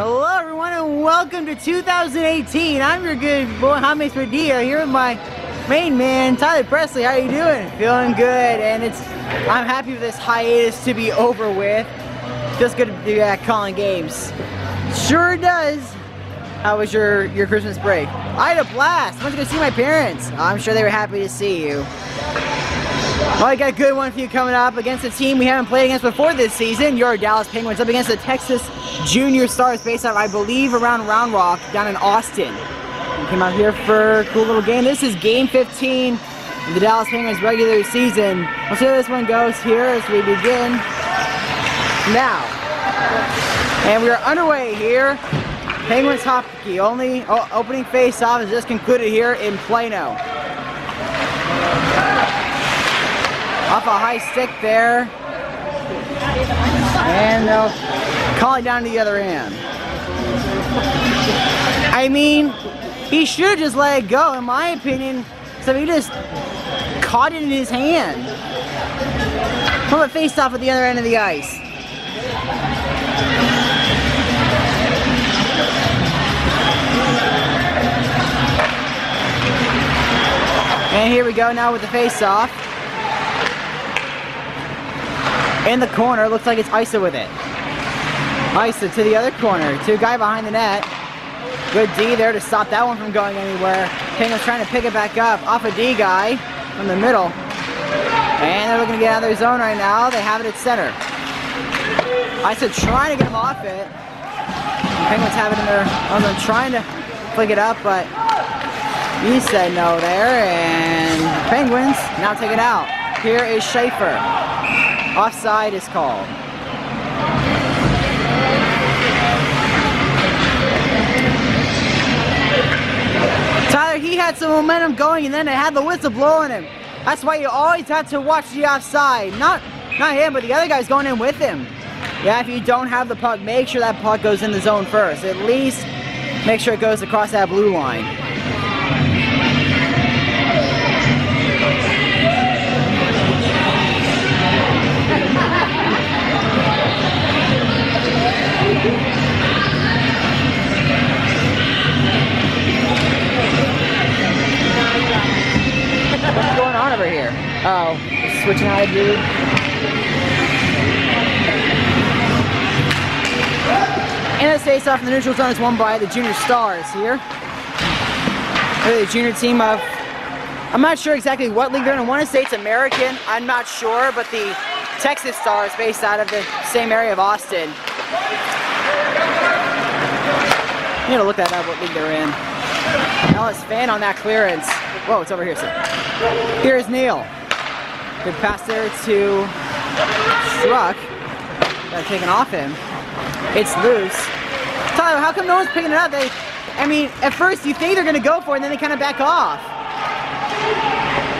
Hello everyone and welcome to 2018. I'm your good boy James Padilla here with my main man Tyler Pressley. How you doing? Feeling good and it's I'm happy for this hiatus to be over with. Feels good to be back calling games. Sure does. How was your, your Christmas break? I had a blast. I went to go see my parents. I'm sure they were happy to see you. Well, I got a good one for you coming up against a team we haven't played against before this season. Your Dallas Penguins up against the Texas Junior Stars based out, I believe, around Round Rock down in Austin. We came out here for a cool little game. This is game 15 of the Dallas Penguins regular season. We'll see how this one goes here as we begin now. And we are underway here. Penguins hockey only opening face-off is just concluded here in Plano. Off a high stick there. And they'll call it down to the other end. I mean, he should just let it go, in my opinion. So he just caught it in his hand. Pull it face off at the other end of the ice. And here we go now with the face off in the corner. Looks like it's Isa with it. Isa to the other corner. Two guy behind the net. Good D there to stop that one from going anywhere. Penguins trying to pick it back up off a D guy from the middle. And they're looking to get out of their zone right now. They have it at center. Isa trying to get him off it. Penguins have it in their own trying to flick it up, but he said no there. And Penguins now take it out. Here is Schaefer. Offside is called. Tyler, he had some momentum going and then they had the whistle blowing him. That's why you always have to watch the offside. Not, not him, but the other guy's going in with him. Yeah, if you don't have the puck, make sure that puck goes in the zone first. At least make sure it goes across that blue line. What's going on over here? Oh, switching out a dude. And the face off in the neutral zone is won by the Junior Stars here. The junior team of, I'm not sure exactly what league they're in. I want to say it's American. I'm not sure, but the Texas Stars based out of the same area of Austin. You gotta look that up, what league they're in. Ellis Fan on that clearance. Whoa, it's over here, sir. Here's Neil. Good pass there to Struck. Got taken off him. It's loose. Tyler, how come no one's picking it up? They, I mean, at first you think they're gonna go for it, and then they kind of back off.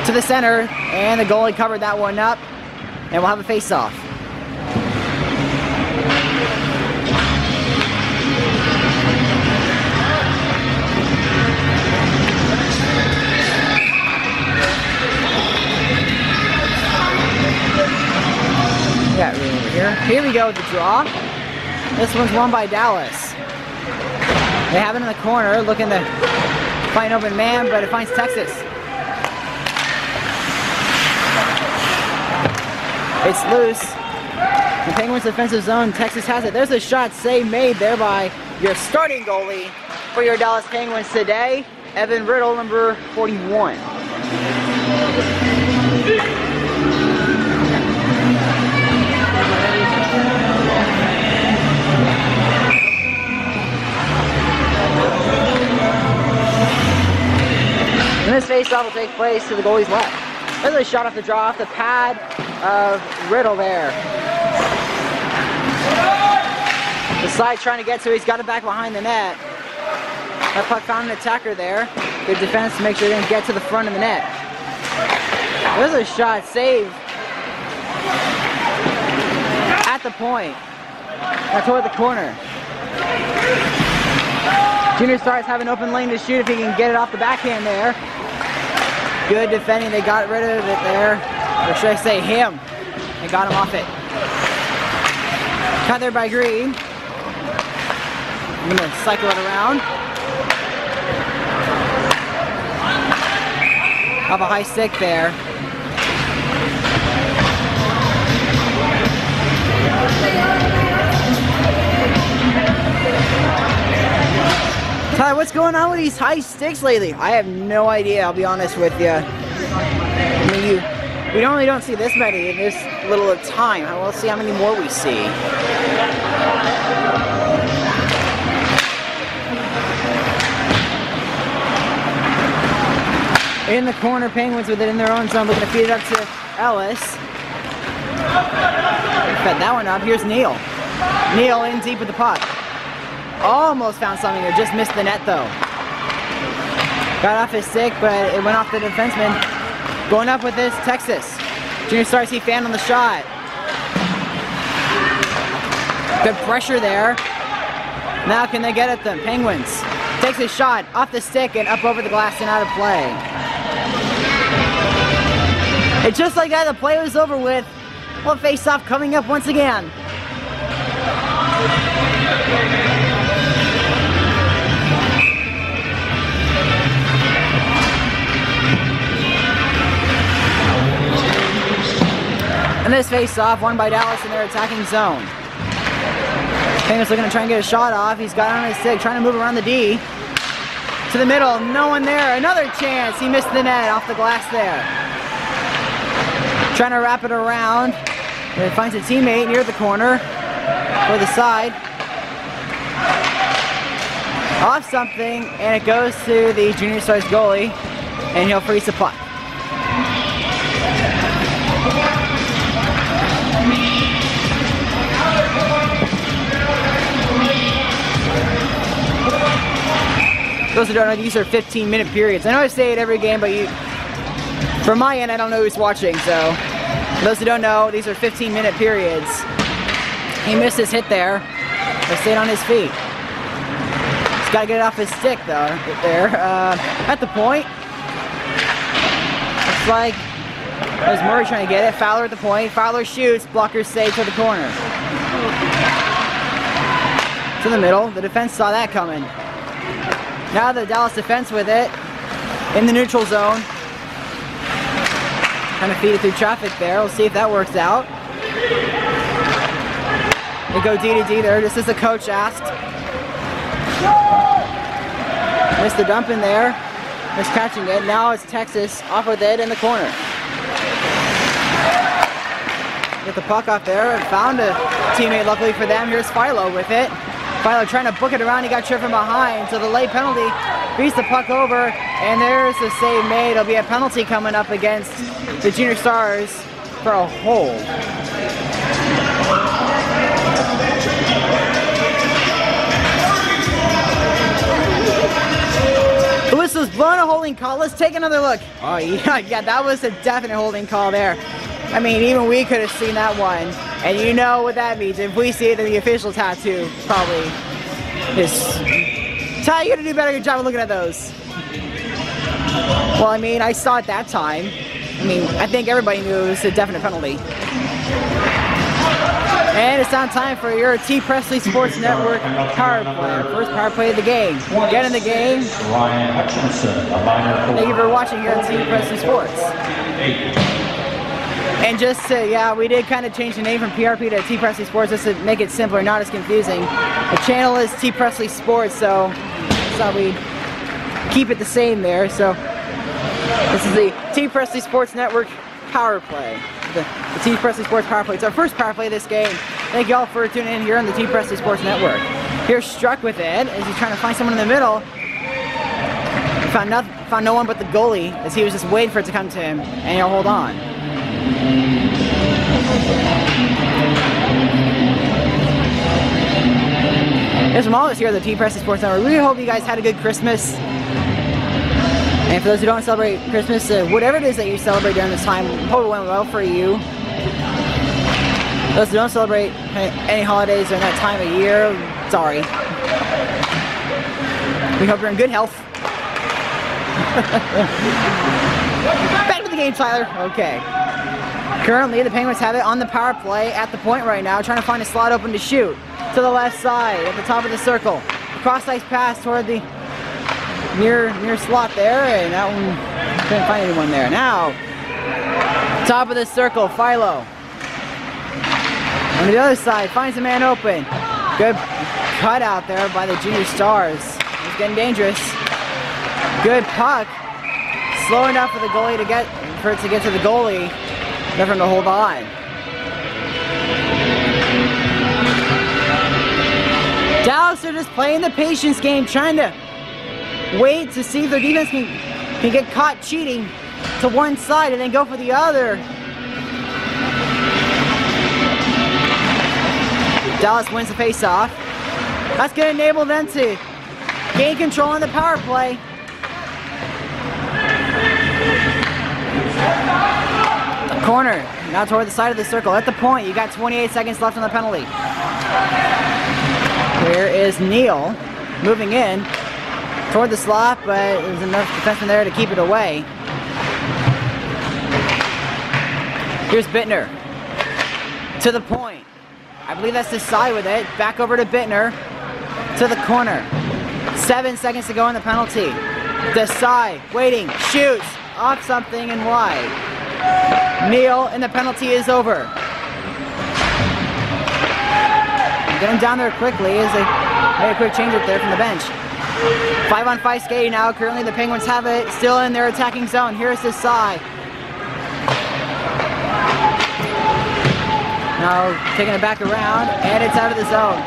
To the center, and the goalie covered that one up, and we'll have a face-off. Got room over here. Here we go with the draw. This one's won by Dallas. They have it in the corner, looking to find open man, but it finds Texas. It's loose. The Penguins defensive zone, Texas has it. There's a shot save made there by your starting goalie for your Dallas Penguins today, Evan Riddle, number 41. This face-off will take place to the goalie's left. There's a shot off the draw off the pad of Riddle there. The side trying to get to, he's got it back behind the net. That puck found an attacker there. Good defense to make sure he didn't get to the front of the net. There's a shot saved at the point. Now toward the corner. Junior Stars have an open lane to shoot if he can get it off the backhand there. Good defending. They got rid of it there. Or should I say him? They got him off it. Cut there by Green. I'm gonna cycle it around. Have a high stick there. What's going on with these high sticks lately? I have no idea, I'll be honest with you. I mean, you, we normally don't see this many in this little of time. I will see how many more we see. In the corner, Penguins with it in their own zone, looking to feed it up to Ellis. Fed that one up. Here's Neil. Neil in deep with the puck. Almost found something there, just missed the net though. Got off his stick, but it went off the defenseman. Going up with this, Texas. Junior Stars he fan on the shot. Good pressure there. Now can they get at them? Penguins. Takes a shot off the stick and up over the glass and out of play. And just like that, the play was over with. Well, face-off coming up once again. And this face-off won by Dallas in their attacking zone. Penguins looking to try and get a shot off. He's got on his stick, trying to move around the D. To the middle, no one there. Another chance. He missed the net off the glass there. Trying to wrap it around. He finds a teammate near the corner or the side. Off something, and it goes to the Junior Stars goalie, and he'll freeze the Those who don't know, these are 15 minute periods. I know I say it every game, but you, from my end, I don't know who's watching, so those who don't know, these are 15 minute periods. He missed his hit there, but stayed on his feet. He's got to get it off his stick, though, there. Uh, at the point, it's like, there's Murray trying to get it. Fowler at the point. Fowler shoots. Blocker save to the corner. To the middle. The defense saw that coming. Now the Dallas defense with it in the neutral zone. Kind of feed it through traffic there. We'll see if that works out. They go D to D there, just as the coach asked. Missed the dump in there. Missed catching it. Now it's Texas off with it in the corner. Get the puck off there and found a teammate luckily for them. Here's Philo with it. Philo trying to book it around, he got tripped from behind, so the late penalty beats the puck over, and there's the save made. It'll be a penalty coming up against the Junior Stars for a hold. The whistle's blowing a holding call. Let's take another look. Oh yeah, yeah, that was a definite holding call there. I mean, even we could have seen that one. And you know what that means. If we see it, then the official tattoo probably is... Ty, you gotta do a better job of looking at those. Well, I mean, I saw it that time. I mean, I think everybody knew it was a definite penalty. And it's on time for your T. Pressley Sports Network power play. First power play of the game. Get in the game. Ryan Hutchinson, a minor Thank you for watching here on T. Pressley Sports. And just to, yeah, we did kind of change the name from PRP to T Pressley Sports just to make it simpler, not as confusing. The channel is T Pressley Sports, so thought we'd keep it the same there. So this is the T Pressley Sports Network Power Play. The, the T Pressley Sports Power Play. It's our first power play of this game. Thank you all for tuning in here on the T Pressley Sports Network. Here's Struck with it as he's trying to find someone in the middle. Found, no, found no one but the goalie as he was just waiting for it to come to him, and he'll hold on. Of us here at the T Press Sports Network. We hope you guys had a good Christmas. And for those who don't celebrate Christmas, uh, whatever it is that you celebrate during this time, hope it went well for you. Those who don't celebrate any holidays during that time of year, sorry. We hope you're in good health. Back to the game, Tyler. Okay. Currently, the Penguins have it on the power play at the point right now, trying to find a slot open to shoot. To the left side, at the top of the circle. cross ice pass toward the near near slot there, and that one couldn't find anyone there. Now, top of the circle, Philo. On the other side, finds a man open. Good cut out there by the junior stars. It's getting dangerous. Good puck. Slow enough for the goalie to get for it to get to the goalie. Never to hold on. Dallas are just playing the patience game, trying to wait to see if their defense can, can get caught cheating to one side and then go for the other. Dallas wins the face-off. That's going to enable them to gain control on the power play. Corner, now toward the side of the circle. At the point, you got 28 seconds left on the penalty. Here is Neal moving in toward the slot, but there's enough defenseman there to keep it away. Here's Bittner. To the point. I believe that's the side with it. Back over to Bittner. To the corner. Seven seconds to go on the penalty. Desai, waiting, shoots, off something and wide. Neal, and the penalty is over. Getting down there quickly made a quick change up there from the bench. Five on five skating now. Currently the Penguins have it still in their attacking zone. Here's Desai. Now taking it back around and it's out of the zone.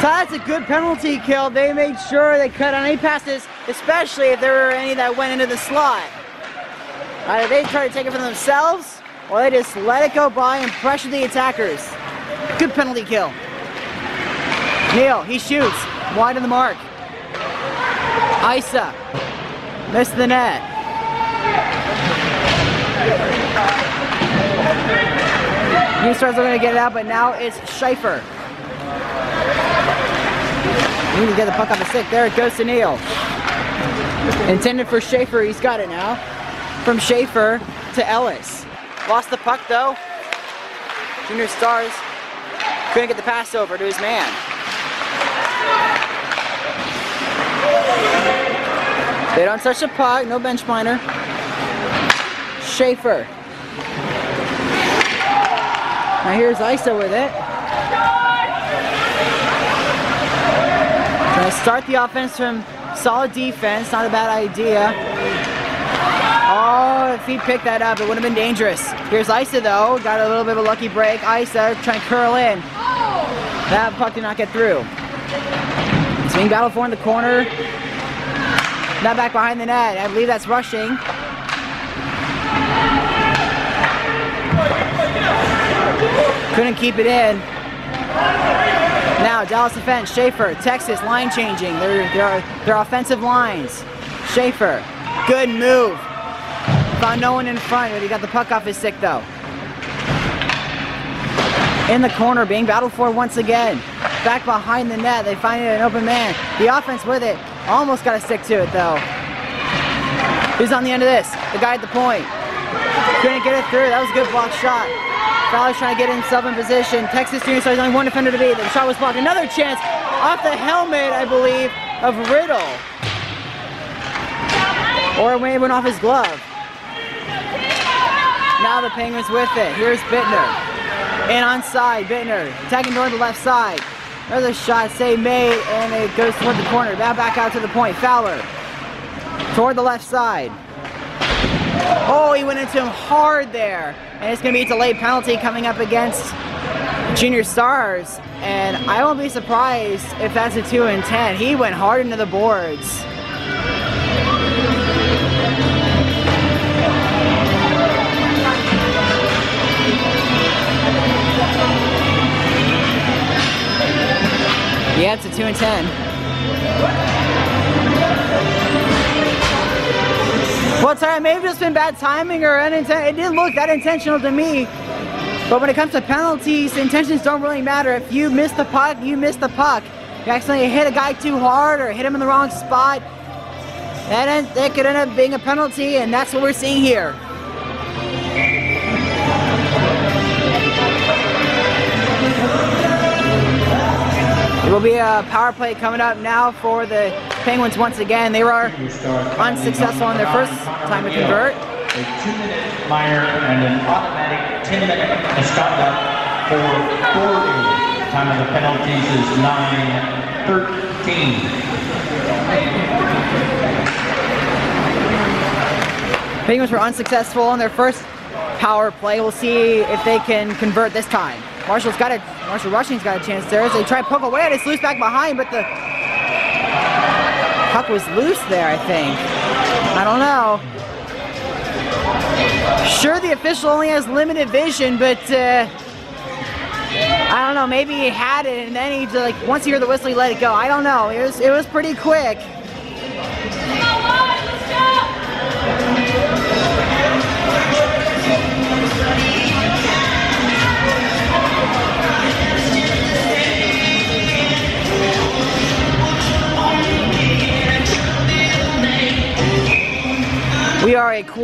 So that's a good penalty kill. They made sure they cut on any passes, especially if there were any that went into the slot. Either they try to take it for themselves or they just let it go by and pressure the attackers. Good penalty kill. Neal, he shoots. Wide of the mark. Isa. Missed the net. New stars are going to get it out, but now it's Schaefer. Need to get the puck off the stick. There it goes to Neal. Intended for Schaefer. He's got it now. From Schaefer to Ellis. Lost the puck though. Junior Stars couldn't get the pass over to his man. They don't touch the puck, no bench minor. Schaefer. Now here's Isa with it. Gonna start the offense from solid defense, not a bad idea. Oh, if he picked that up, it would have been dangerous. Here's Isa though, got a little bit of a lucky break. Isa trying to curl in. That puck did not get through. It's being battled for in the corner. Not back behind the net. I believe that's rushing. Couldn't keep it in. Now Dallas defense, Schaefer, Texas line changing. They're, they're, they're offensive lines. Schaefer, good move. Found no one in front, he got the puck off his stick though. In the corner, being battled for once again. Back behind the net, they find an open man. The offense with it. Almost got a stick to it though. Who's on the end of this? The guy at the point. Couldn't get it through. That was a good block shot. Fowler's trying to get in sub in position. Texas Junior Stars only one defender to beat. The shot was blocked. Another chance off the helmet, I believe, of Riddle. Or it went off his glove. Now the Penguins with it. Here's Bittner. And on side, Bittner tagging toward the left side. Another shot, save made, and it goes toward the corner. Now back out to the point. Fowler toward the left side. Oh, he went into him hard there. And it's going to be a delayed penalty coming up against Junior Stars. And I won't be surprised if that's a 2 and 10. He went hard into the boards. Yeah, it's a 2 and 10. Well, sorry, maybe it's been bad timing or unintentional. It didn't look that intentional to me. But when it comes to penalties, intentions don't really matter. If you miss the puck, you miss the puck. You accidentally hit a guy too hard or hit him in the wrong spot, that, that could end up being a penalty, and that's what we're seeing here. There will be a power play coming up now for the Penguins once again. They were unsuccessful on their first time to convert. A two-minute minor and an automatic 10-minute misconduct for Gordon. Time of the penalties is 9-13. Penguins were unsuccessful on their first power play. We'll see if they can convert this time. Marshall's got a Marshall Rushing's got a chance there as they try to poke away at it. It's loose back behind, but the puck was loose there, I think. I don't know. Sure, the official only has limited vision, but uh, I don't know. Maybe he had it, and then he like once he heard the whistle, he let it go. I don't know. It was it was pretty quick.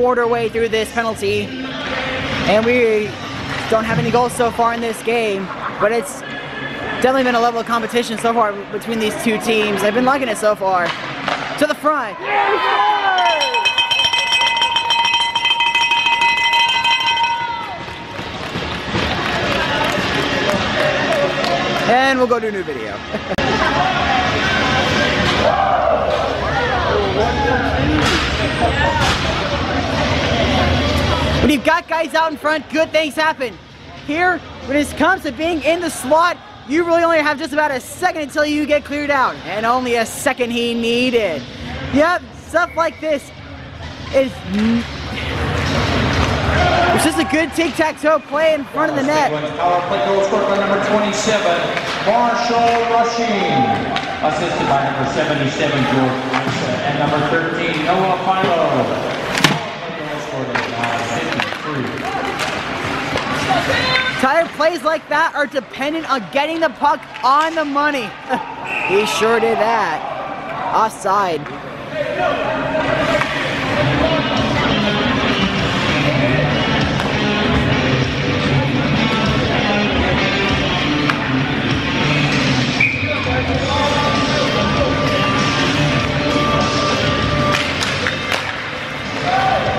Quarter way through this penalty, and we don't have any goals so far in this game, but it's definitely been a level of competition so far between these two teams. I've been liking it so far. To the front. And we'll go to a new video. When you've got guys out in front, good things happen. Here, when it comes to being in the slot, you really only have just about a second until you get cleared out. And only a second he needed. Yep, stuff like this is... It's just a good tic-tac-toe play in front of the net. Power play goal scored by number 27, Marshall Rushing. Assisted by number 77, George and number 13, Noah Philo. Tyler plays like that are dependent on getting the puck on the money. he sure did that. Offside.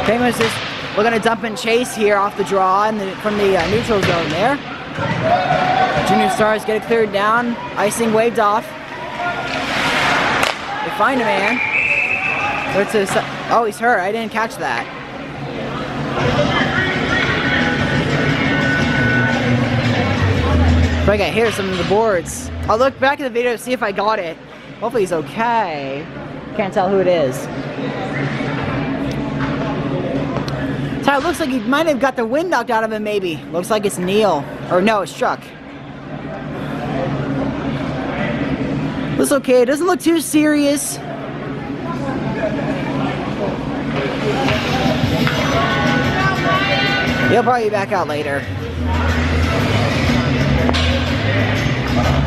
Penguins just we're gonna dump and chase here off the draw and from the uh, neutral zone there. Junior Stars get it cleared down. Icing waved off. They find a man. It's a, oh, he's hurt. I didn't catch that. But I got hit some of the boards. I'll look back at the video to see if I got it. Hopefully he's okay. Can't tell who it is. Tyler looks like he might have got the wind knocked out of him maybe. Looks like it's Neil. Or no, it's Chuck. Looks okay. It doesn't look too serious. He'll probably be back out later.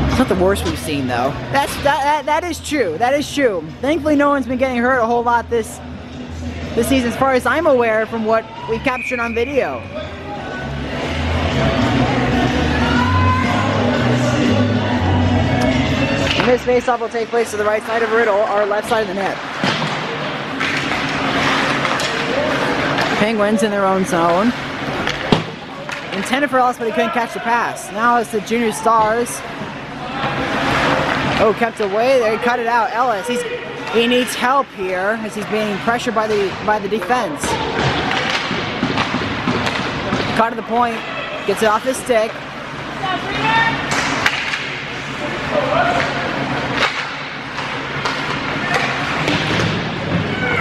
It's not the worst we've seen though. That's that, that that is true. That is true. Thankfully no one's been getting hurt a whole lot this this season as far as I'm aware from what we captured on video. And this face-off will take place to the right side of Riddle, our left side of the net. Penguins in their own zone. Intended for Ellis, but he couldn't catch the pass. Now it's the Junior Stars. Oh, kept away. He cut it out. Ellis, he's he needs help here as he's being pressured by the by the defense. Caught to the point, gets it off his stick.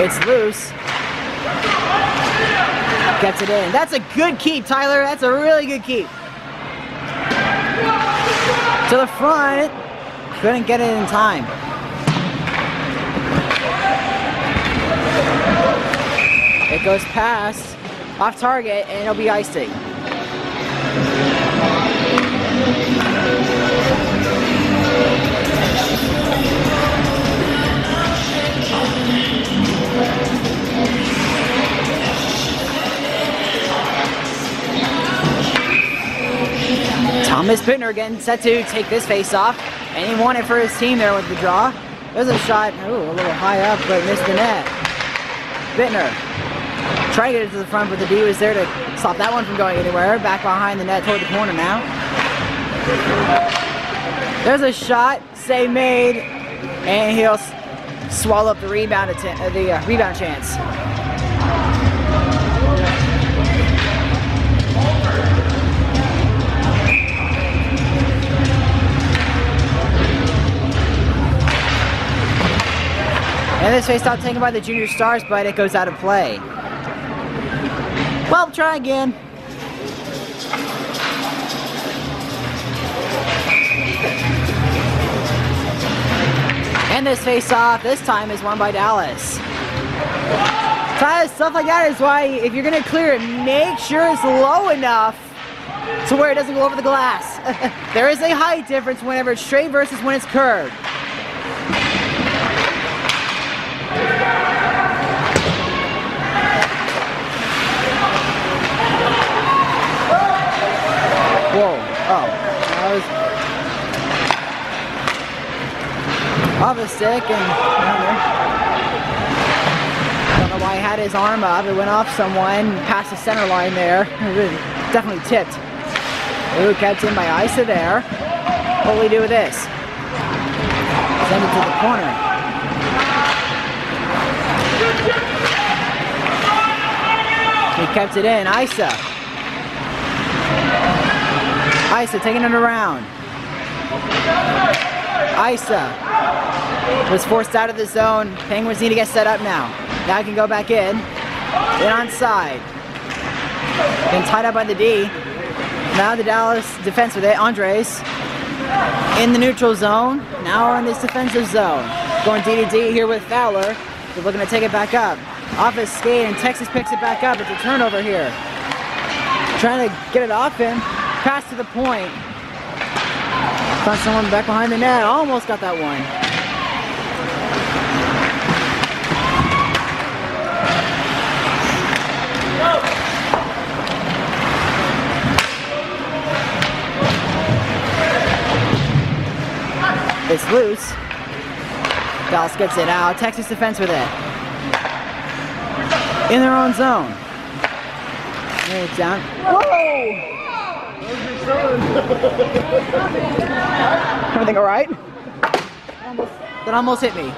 It's loose. Gets it in. That's a good keep, Tyler. That's a really good keep. To the front. Couldn't get it in time. It goes past, off target, and it'll be icing. Thomas Bittner again set to take this face off. And he won it for his team there with the draw. There's a shot, ooh, a little high up, but missed the net. Bittner trying to get it to the front, but the D was there to stop that one from going anywhere. Back behind the net toward the corner now. There's a shot, save made, and he'll swallow up the rebound, uh, the uh, rebound chance. And this face-off taken by the Junior Stars, but it goes out of play. Well, try again. And this face-off, this time, is won by Dallas. Stuff like that is why, if you're to clear it, make sure it's low enough to where it doesn't go over the glass. there is a height difference whenever it's straight versus when it's curved. Oh. That was off a stick and I don't know why he had his arm up. It went off someone past the center line there. definitely tipped. Ooh, kept in by Isa there. What will we do with this? Send it to the corner. He kept it in. Isa. Isa taking it around. Isa was forced out of the zone. Penguins need to get set up now. Now I can go back in. In onside. Been tied up by the D. Now the Dallas defense with it. Andres in the neutral zone. Now we're in this defensive zone. Going D to D here with Fowler. They're looking to take it back up. Off his skate and Texas picks it back up. It's a turnover here. Trying to get it off him. Pass to the point. Found someone back behind the net. Almost got that one. It's loose. Dallas gets it out. Texas defense with it. In their own zone. it's down. Whoa! Everything all right? That almost hit me.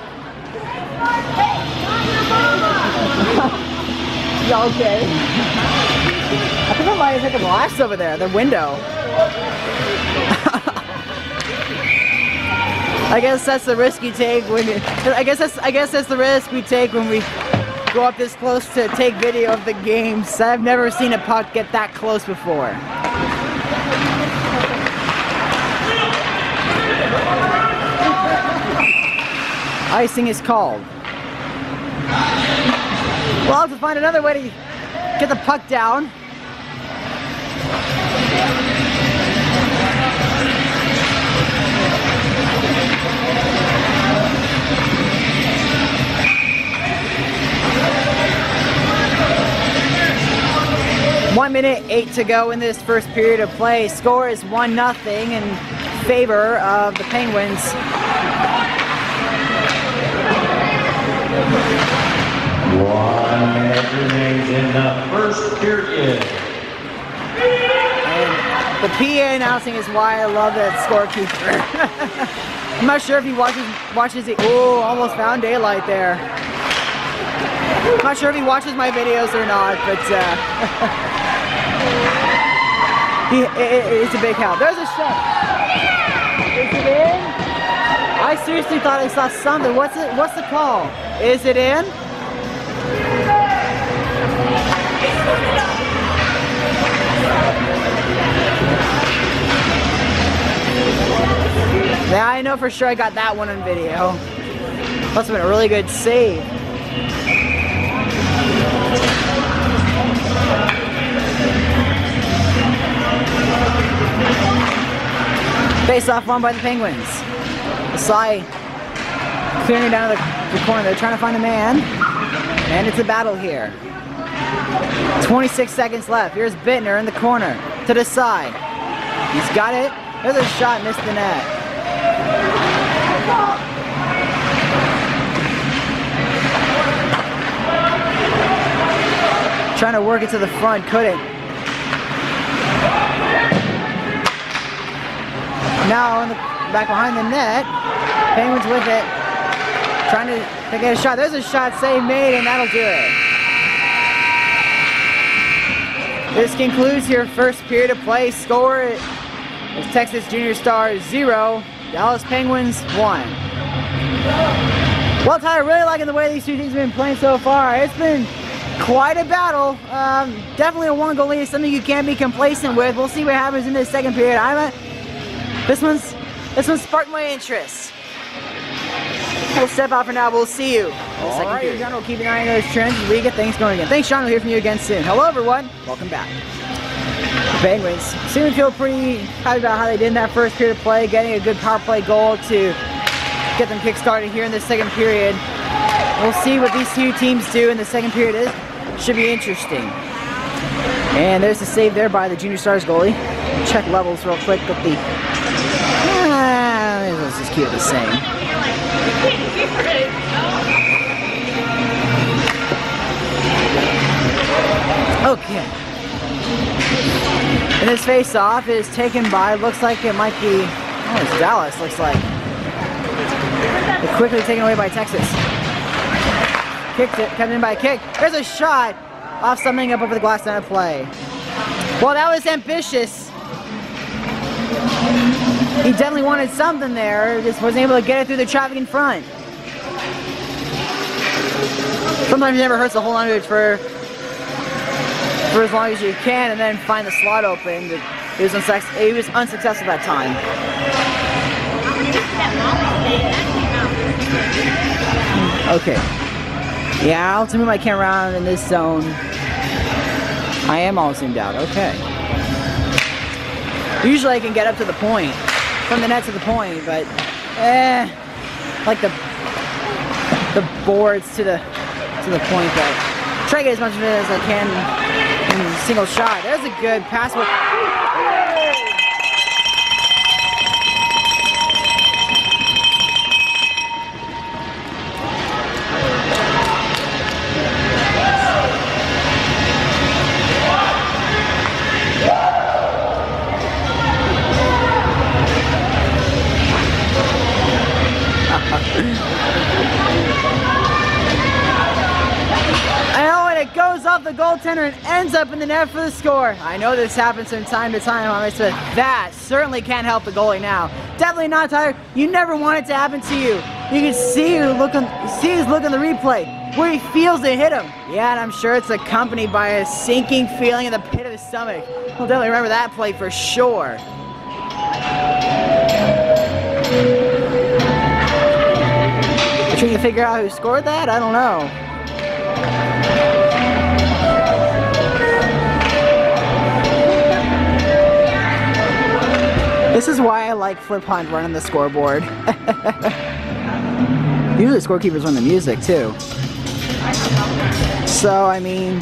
Y'all okay? I think I might have hit the glass over there, the window. I guess that's the risk you take when you, I guess that's I guess that's the risk we take when we go up this close to take video of the games. I've never seen a puck get that close before. Icing is called. We'll have to find another way to get the puck down. One minute, eight to go in this first period of play. Score is one nothing in favor of the Penguins. In the first period. The PA announcing is why I love that scorekeeper. I'm not sure if he watches watches it. Oh, almost found daylight there. I'm not sure if he watches my videos or not, but uh, he, it, it's a big help. There's a shot. Is it in? I seriously thought I saw something. What's it? What's the call? Is it in? Yeah, I know for sure I got that one on video. Must have been a really good save. Face off won by the Penguins. Desai clearing down the, the corner. They're trying to find a man. And it's a battle here. 26 seconds left. Here's Bittner in the corner to the side. He's got it. There's a shot missed the net. Trying to work it to the front, couldn't. Now the, back behind the net, Penguins with it, trying to, to get a shot. There's a shot save made, and that'll do it. This concludes your first period of play. Score is Texas Junior Stars 0, Dallas Penguins 1. Well, Tyler, really liking the way these two teams have been playing so far. It's been quite a battle. Um, definitely a one goal lead, something you can't be complacent with. We'll see what happens in this second period. I'm a, this one's this one sparked my interest. We'll step out for now. We'll see you. All right, John. We'll keep an eye on those trends as we get things going again. Thanks, Sean. We'll hear from you again soon. Hello, everyone. Welcome back. Penguins seem to feel pretty happy about how they did in that first period of play, getting a good power play goal to get them kick-started here in the second period. We'll see what these two teams do in the second period. It should be interesting. And there's the save there by the Junior Stars goalie. Check levels real quick with the... Ah, let's just keep the same. Okay. And this face-off is taken by, looks like it might be, oh, it's Dallas, looks like. But quickly taken away by Texas. Kicked it, kept in by a kick. There's a shot off something up over the glass net of play. Well, that was ambitious. He definitely wanted something there, just wasn't able to get it through the traffic in front. Sometimes it never hurts to hold on it for for as long as you can and then find the slot open. But he was, unsuccess he was unsuccessful that time. Okay. Yeah, I'll move my camera around in this zone. I am all zoomed out. Okay. Usually I can get up to the point, from the net to the point, but eh, like the the boards to the to the point. But try to get as much of it as I can in a single shot. There's a good pass. Off the goaltender and ends up in the net for the score. I know this happens from time to time, but that certainly can't help the goalie now. Definitely not, Tyler. You never want it to happen to you. You can see you look on, see his look in the replay where he feels it hit him. Yeah, and I'm sure it's accompanied by a sinking feeling in the pit of his stomach. We'll definitely remember that play for sure. Trying to figure out who scored that? I don't know. This is why I like Flip Hunt running the scoreboard. Usually scorekeepers run the music too. So, I mean...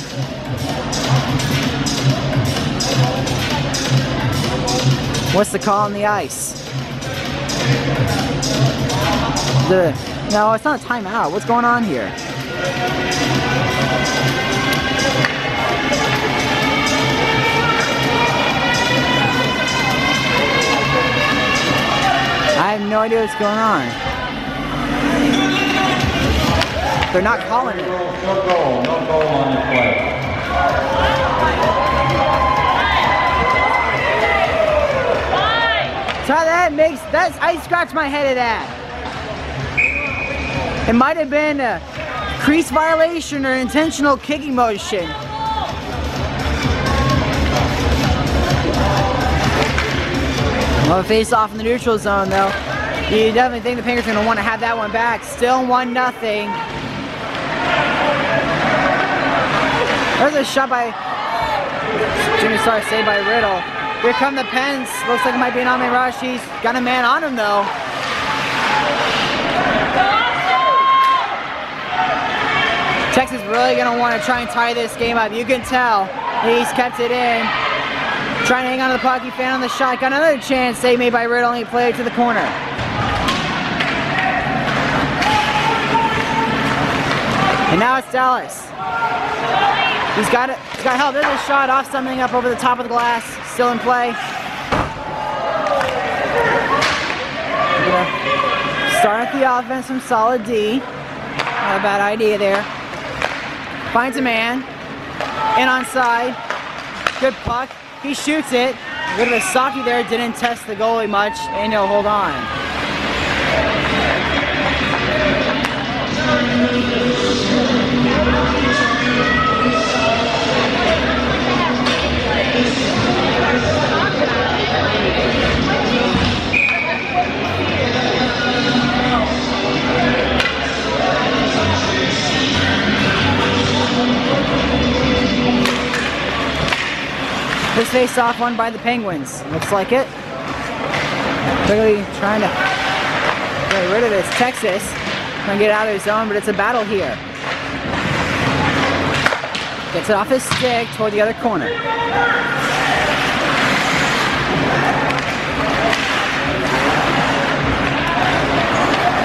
What's the call on the ice? The... No, it's not a timeout. What's going on here? I have no idea what's going on. They're not calling it. No goal, no goal on the play. That makes that's I scratch my head at that. It might have been a crease violation or intentional kicking motion. Well, face off in the neutral zone, though. You definitely think the Penguins are going to want to have that one back. Still 1 nothing. There's a shot by Jimmy Star, saved by Riddle. Here come the Pens. Looks like it might be an Ame rush. He's got a man on him, though. Texas really going to want to try and tie this game up. You can tell. He's kept it in. Trying to hang on to the puck, he found the shot. Got another chance, save made by Riddle, and he played to the corner. And now it's Dallas. He's got it. He's got help. There's a shot off something up over the top of the glass. Still in play. Start the offense from solid D. Not a bad idea there. Finds a man. In on side. Good puck. He shoots it. A a there. Didn't test the goalie much. And he'll hold on. This face-off won by the Penguins. Looks like it. Quickly trying to get rid of this. Texas trying to get out of his zone, but it's a battle here. Gets it off his stick toward the other corner.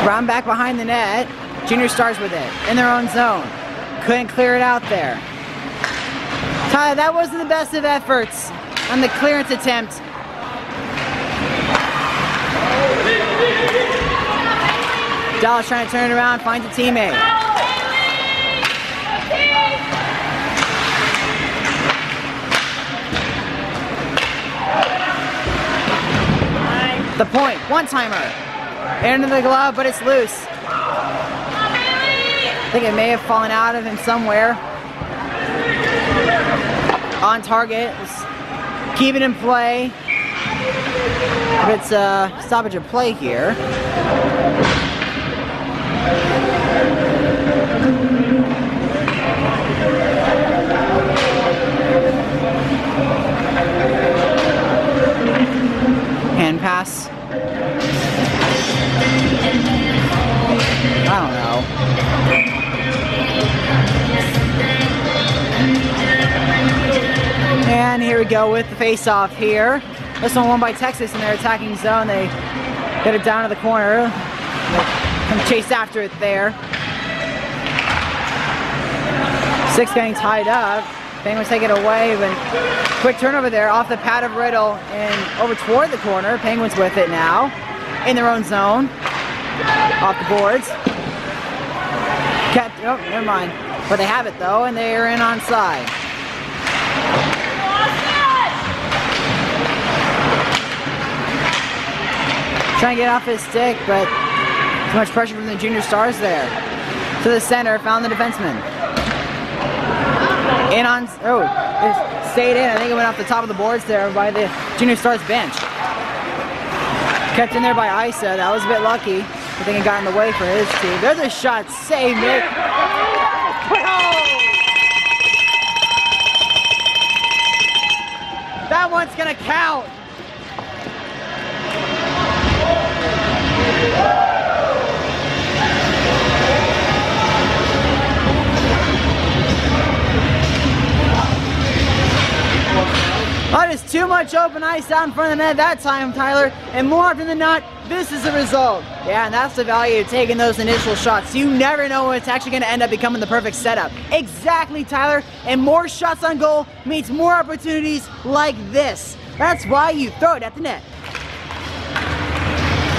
Brown back behind the net. Junior Stars with it in their own zone. Couldn't clear it out there. That wasn't the best of efforts on the clearance attempt. Dallas trying to turn it around, finds a teammate. The point, one timer. Into the glove, but it's loose. I think it may have fallen out of him somewhere. On target, Just keep it in play. But it's a stoppage of play here. Hand pass. I don't know. And here we go with the face-off here. This one won by Texas in their attacking zone. They get it down to the corner. Come chase after it there. Six getting tied up. Penguins take it away, but quick turnover there off the pad of Riddle and over toward the corner. Penguins with it now in their own zone. Off the boards. Kept, oh, never mind. But they have it though, and they are in on Trying to get off his stick, but too much pressure from the junior stars there. To the center, found the defenseman. In on, oh, it stayed in. I think it went off the top of the boards there by the junior stars bench. Kept in there by Isa. That was a bit lucky. I think it got in the way for his team. There's a shot. Save it. That one's gonna count. That is too much open ice out in front of the net that time, Tyler. And more often than not, this is the result. Yeah, and that's the value of taking those initial shots. You never know when it's actually going to end up becoming the perfect setup. Exactly, Tyler. And more shots on goal means more opportunities like this. That's why you throw it at the net.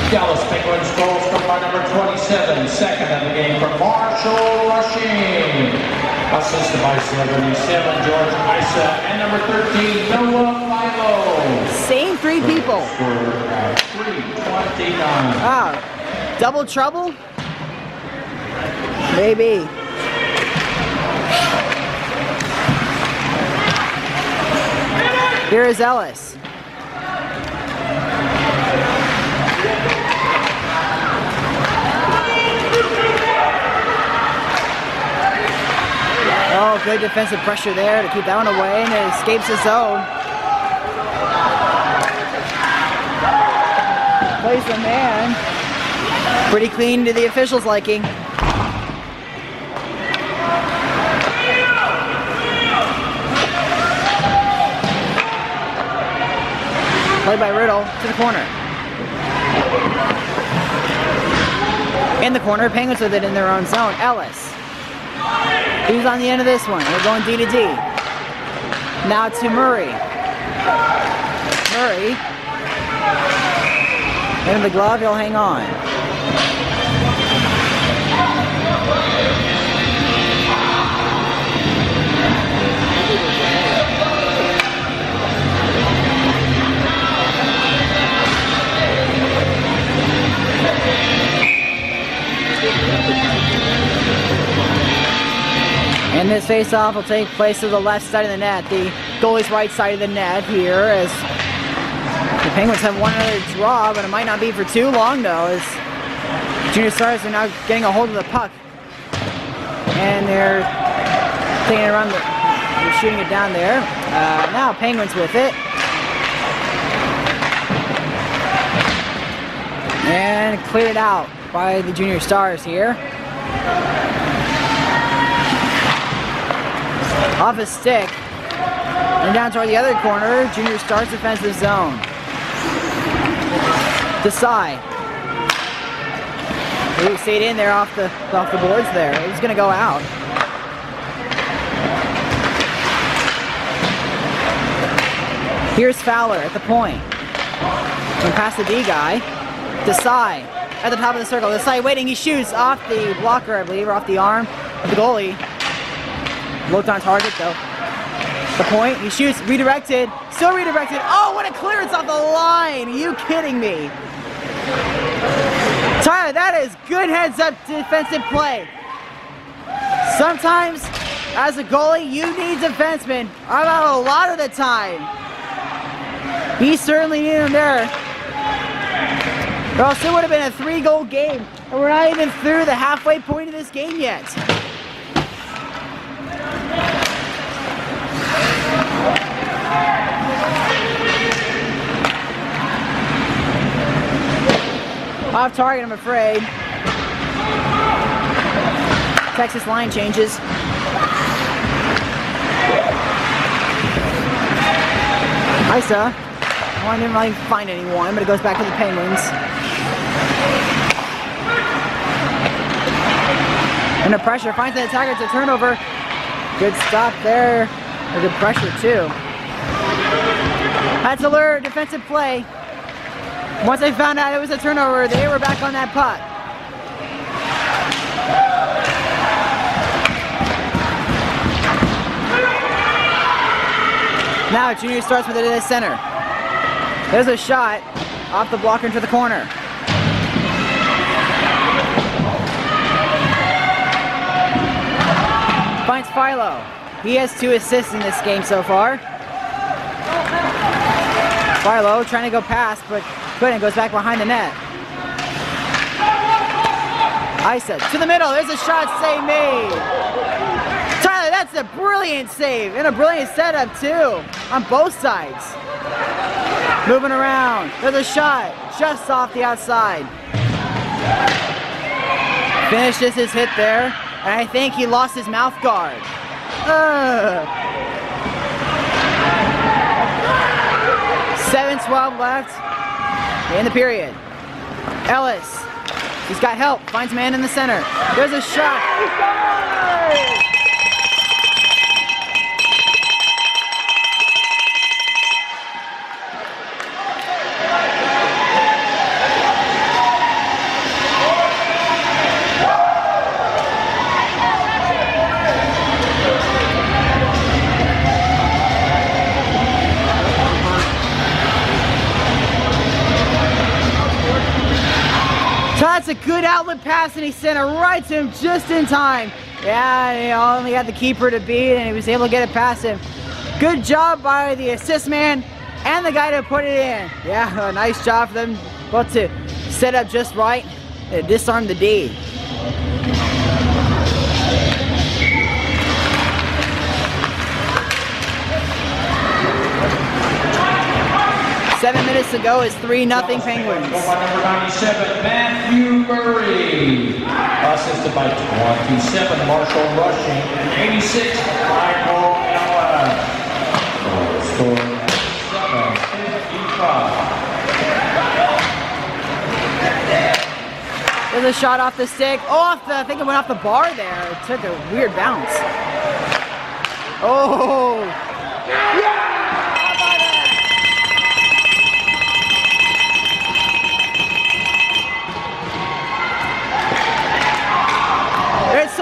Dallas Penguins goal scored by number 27, second of the game from Marshall Rushing. Assisted by 77, George Isa, and number 13, Noah Philo. Same three people. Scored at 329. Wow. Double trouble? Maybe. Here is Ellis. Oh, good defensive pressure there to keep that one away, and it escapes the zone. Plays the man. Pretty clean to the officials' liking. Played by Riddle to the corner. In the corner, Penguins with it in their own zone. Ellis He's on the end of this one. We're going D to D. Now to Murray. Murray. In the glove, he'll hang on. And this face-off will take place to the left side of the net, the goalie's right side of the net here as the Penguins have one other draw, but it might not be for too long though as Junior Stars are now getting a hold of the puck. And they're taking it around, the, they're shooting it down there. Uh, now Penguins with it. And cleared out by the Junior Stars here. Off his stick. And down toward the other corner, Junior Stars defensive zone. Desai. He stayed in there off the off the boards there. He's gonna go out. Here's Fowler at the point. And past the D guy. Desai at the top of the circle. Desai waiting. He shoots off the blocker, I believe, or off the arm of the goalie. Looked on target though. The point, he shoots, redirected, still redirected. Oh, what a clearance off the line! Are you kidding me? Tyler, that is good heads up defensive play. Sometimes, as a goalie, you need defensemen. About a lot of the time. He certainly needed him there. Or else it would have been a three goal game. And we're not even through the halfway point of this game yet. Off target, I'm afraid. Texas line changes. Isa. Oh, I didn't really find anyone, but it goes back to the Penguins. Under pressure, finds the attacker. It's a turnover. Good stop there. A good pressure, too. That's a lure defensive play. Once they found out it was a turnover, they were back on that puck. Now Junior Stars with it in the center. There's a shot off the blocker into the corner. Finds Philo. He has two assists in this game so far. Philo trying to go past, but couldn't. Goes back behind the net. Isa to the middle. There's a shot save made. Tyler, that's a brilliant save and a brilliant setup too on both sides. Moving around. There's a shot just off the outside. Finishes his hit there, and I think he lost his mouth guard. 7-12 left in the period. Ellis, he's got help, finds man in the center. There's a shot. That's a good outlet pass, and he sent it right to him just in time. Yeah, he only had the keeper to beat, and he was able to get it past him. Good job by the assist man and the guy to put it in. Yeah, a nice job for them both to set up just right and disarm the D. Seven minutes to go is 3 nothing Penguins. Goal by number 97, Matthew Murray. Assisted by 27, Marshall Rushing. And 86, Michael Allen. Score 755. There's a shot off the stick. Off the, I think it went off the bar there. It took a weird bounce. Oh. It's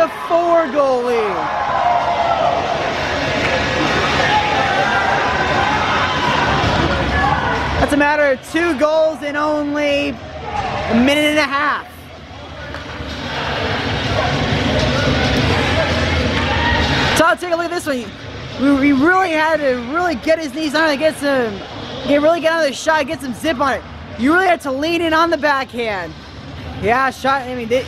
a four goal lead. That's a matter of two goals in only a minute and a half. So I'll take a look at this one. We, really had to really get his knees on it, get some, get really get on the shot, get some zip on it. You really had to lean in on the backhand. Yeah, shot. I mean, they,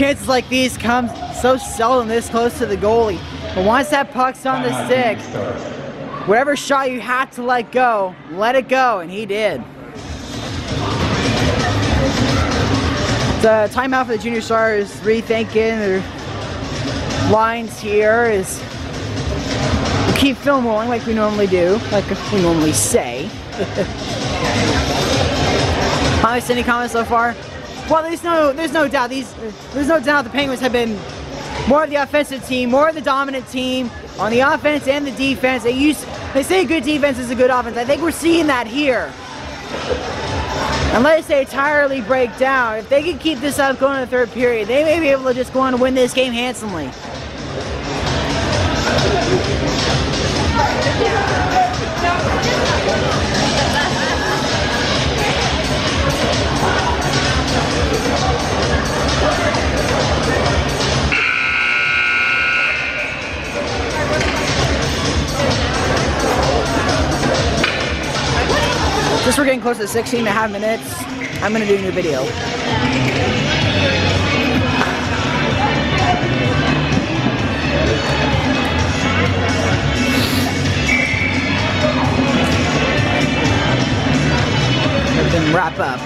chances like these come so seldom this close to the goalie. But once that puck's on the stick, whatever shot you had to let go, let it go, and he did. The timeout for the Junior Stars rethinking their lines here is we keep film rolling like we normally do, like we normally say. Honest, any comments so far? Well, there's no, there's no doubt these, there's no doubt the Penguins have been more of the offensive team, more of the dominant team on the offense and the defense. They use, they say good defense is a good offense. I think we're seeing that here. Unless they entirely break down, if they can keep this up going in the third period, they may be able to just go on and win this game handsomely. Since we're getting close to 16 and a half minutes, I'm gonna do a new video. Let wrap up.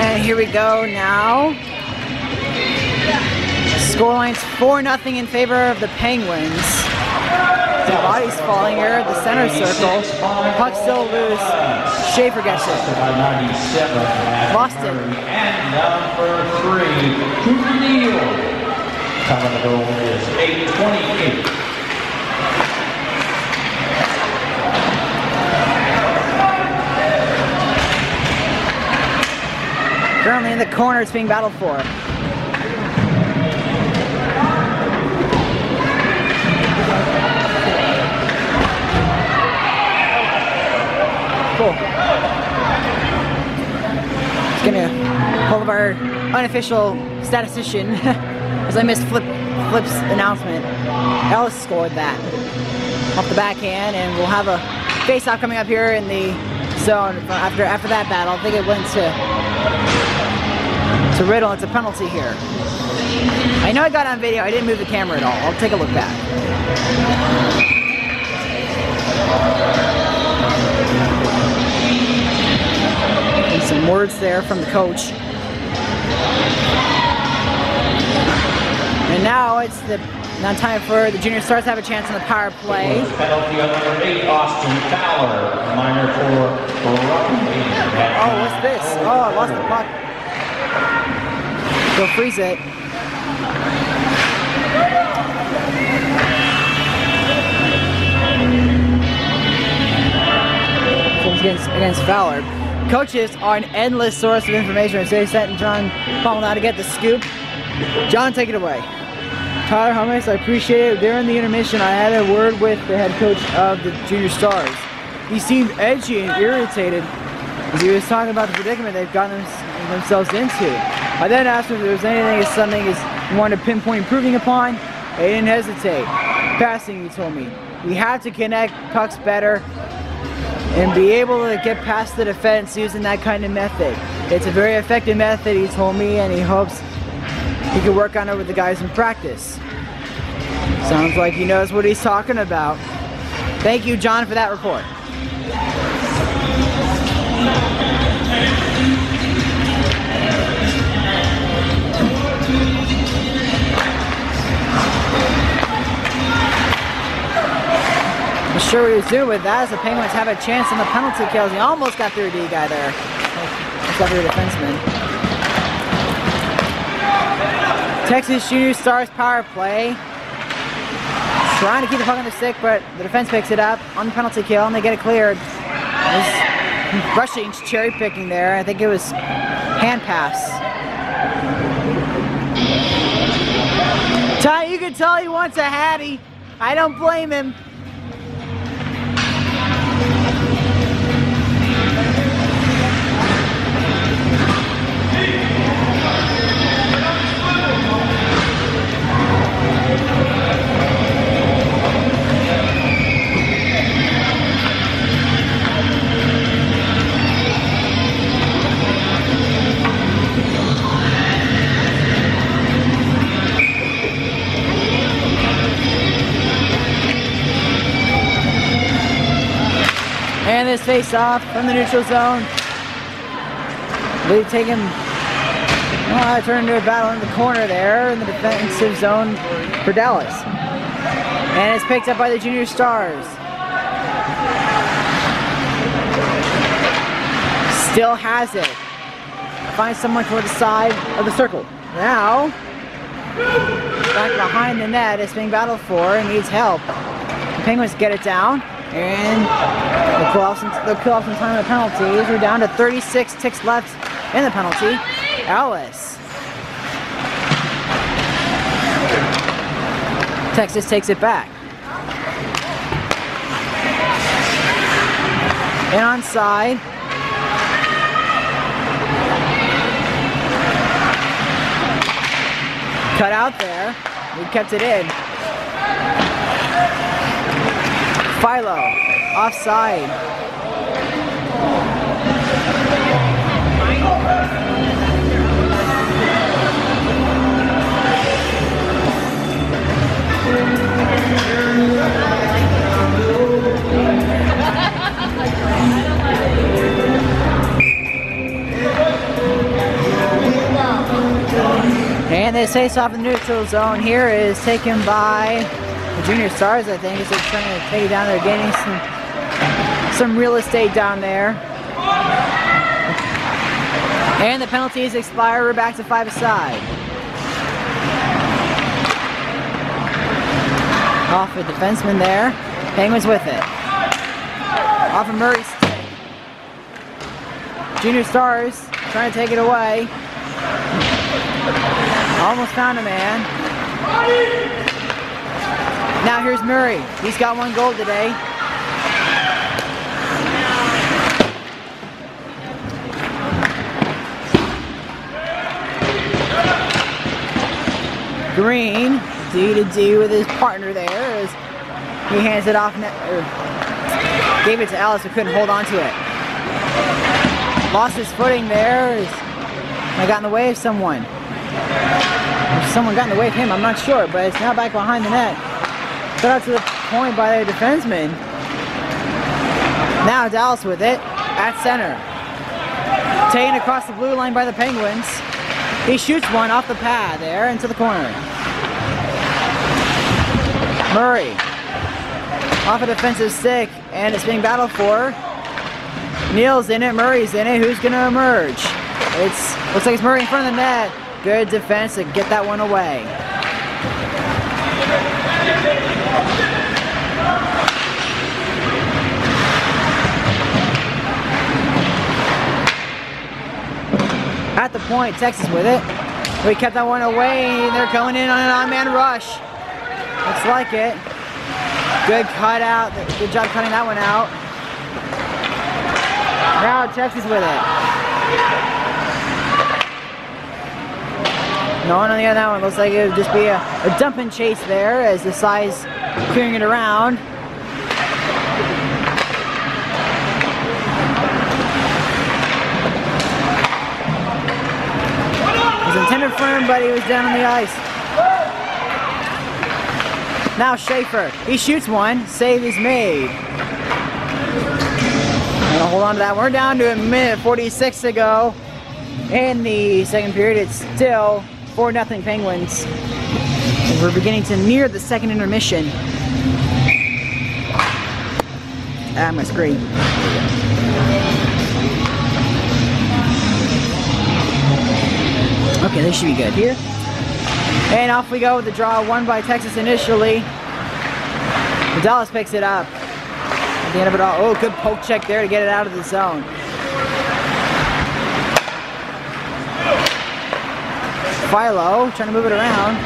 And here we go now. Scoreline's 4 0 in favor of the Penguins. The body's falling here at the center circle. Puck still loose. Schaefer gets it. By 97 at And number three, Cooper Neal. Time of the goal is 828. Currently in the corner, it's being battled for. Cool. Just gonna hold of our unofficial statistician, as I missed Flip Flip's announcement. Ellis scored that off the backhand, and we'll have a face-off coming up here in the zone after after that battle. I think it went to to Riddle. It's a penalty here. I know I got on video. I didn't move the camera at all. I'll take a look back. And some words there from the coach. And now it's the now time for the junior stars to have a chance on the power play. Penalty on number eight, Austin Fowler, minor for. Oh, what's this? Oh, I lost the puck. Go freeze it. Against, against Fowler. Coaches are an endless source of information. So they sent John Paul now to get the scoop. John, take it away. Tyler Hummus, I appreciate it. During the intermission, I had a word with the head coach of the Junior Stars. He seemed edgy and irritated as he was talking about the predicament they've gotten them- themselves into. I then asked him if there was anything as something he wanted to pinpoint improving upon. He didn't hesitate. Passing, he told me. We have to connect pucks better and be able to get past the defense using that kind of method. It's a very effective method, he told me, and he hopes he can work on it with the guys in practice. Sounds like he knows what he's talking about. Thank you, John, for that report. Doing with that as the Penguins have a chance on the penalty kills. He almost got through a D guy there. A defenseman. Texas Junior Stars power play. Trying to keep the puck on the stick, but the defense picks it up on the penalty kill and they get it cleared. Rushing cherry picking there. I think it was hand pass. Ty, you can tell he wants a Hattie. I don't blame him. This face off from the neutral zone. They take him, I turn into a battle in the corner there in the defensive zone for Dallas. And it's picked up by the Junior Stars. Still has it. Finds someone toward the side of the circle. Now, back behind the net, it's being battled for and needs help. The Penguins get it down. And they'll kill off some, they'll off some time of penalties. We're down to 36 ticks left in the penalty. Ellis. Texas takes it back. And onside. Cut out there. We kept it in. Philo, offside. And this face off in the neutral zone here is taken by the Junior Stars, I think, is they're trying to take it down. They're gaining some some real estate down there. And the penalties expire. We're back to five aside. Off a defenseman there. Penguins with it. Off of Murray's. Junior Stars trying to take it away. Almost found a man. Now here's Murray. He's got one goal today. Green, D to D with his partner there as he hands it off, or gave it to Ellis but couldn't hold on to it. Lost his footing there I got in the way of someone. Someone got in the way of him, I'm not sure, but it's now back behind the net. Cut out to the point by the defenseman. Now Dallas with it at center. Taken across the blue line by the Penguins. He shoots one off the pad there into the corner. Murray off a defensive stick and it's being battled for. Neal's in it, Murray's in it. Who's gonna emerge? It's looks like it's Murray in front of the net. Good defense to get that one away. At the point, Texas with it. We kept that one away. They're coming in on an on-man rush. Looks like it. Good cut out. Good job cutting that one out. Now Texas with it. No one on the other one. Looks like it would just be a, a dump and chase there as the size clearing it around. It was intended for him, but he was down on the ice. Now Schaefer, he shoots one, save is made. Gonna hold on to that. We're down to a minute 46 to go. In the second period, it's still 4 nothing Penguins. And we're beginning to near the second intermission. Ah, my screen. Okay, this should be good here. And off we go with the draw, won by Texas initially. Dallas picks it up. At the end of it all, oh, good poke check there to get it out of the zone. Philo trying to move it around.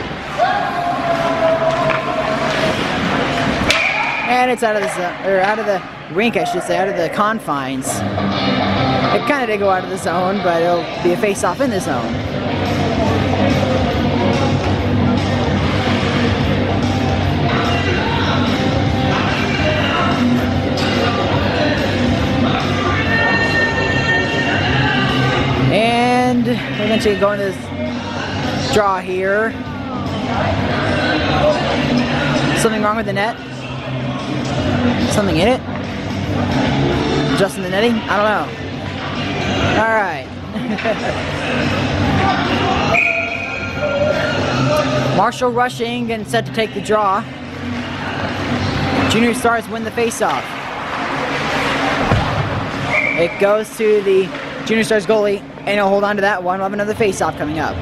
And it's out of the zone, or out of the rink, I should say, out of the confines. It kind of did go out of the zone, but it'll be a face-off in the zone. And we're going to go this draw here. Something wrong with the net? Something in it? Just in the netting? I don't know. Alright. Marshall rushing and set to take the draw. Junior Stars win the faceoff. It goes to the Junior Stars goalie, and he'll hold on to that one. We'll have another faceoff coming up.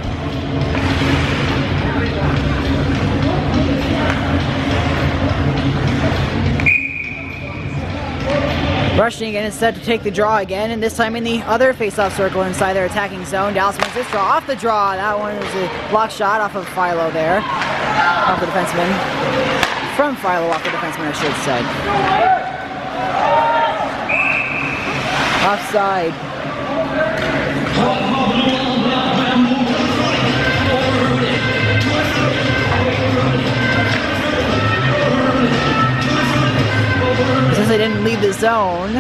Rushing again instead to take the draw again, and this time in the other face-off circle inside their attacking zone. Dallas wins this draw off the draw. That one is a block shot off of Philo there. Off the defenseman. From Philo off the defenseman, I should say. Offside. Since they didn't leave the zone.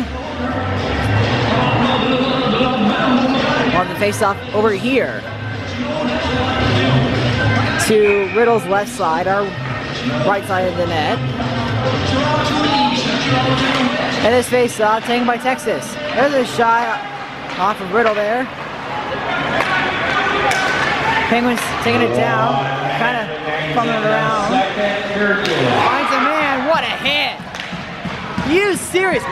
On the face-off over here. To Riddle's left side, our right side of the net. And this face-off taken by Texas. There's a shot off of Riddle there. Penguins taking it down, kind of fumbling around. Finds a man, what a hit! You serious?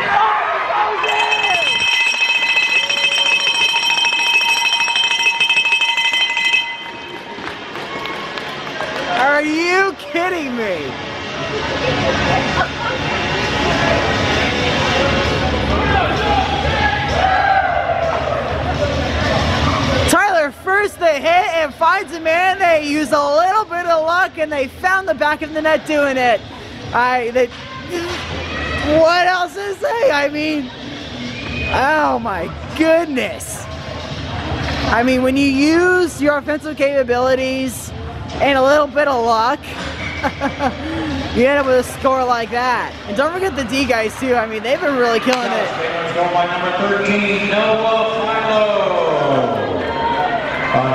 Are you kidding me? Tyler first the hit and finds a man. They use a little bit of luck and they found the back of the net doing it. I they what else to say? I mean, oh my goodness. I mean, when you use your offensive capabilities and a little bit of luck, you end up with a score like that. And don't forget the D guys too. I mean, they've been really killing it. Let's go by number 13, Noah Philo.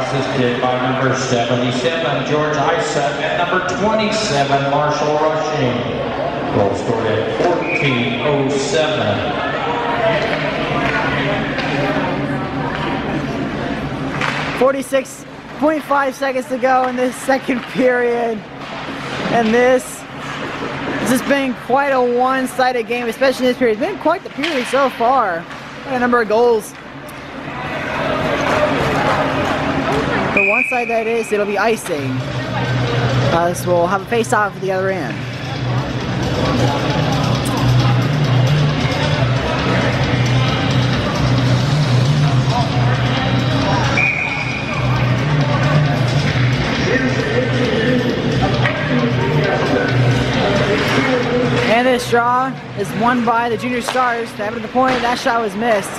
Assisted by number 77, George Isa, and number 27, Marshall Rushing. Goal scored at 14.07. 46.5 seconds to go in this second period. And this this has been quite a one-sided game, especially in this period. It's been quite the period so far. Quite a number of goals. The one side that is, it'll be icing. Uh, so we'll have a face-off at the other end. And this draw is won by the Junior Stars. It at the point. That shot was missed.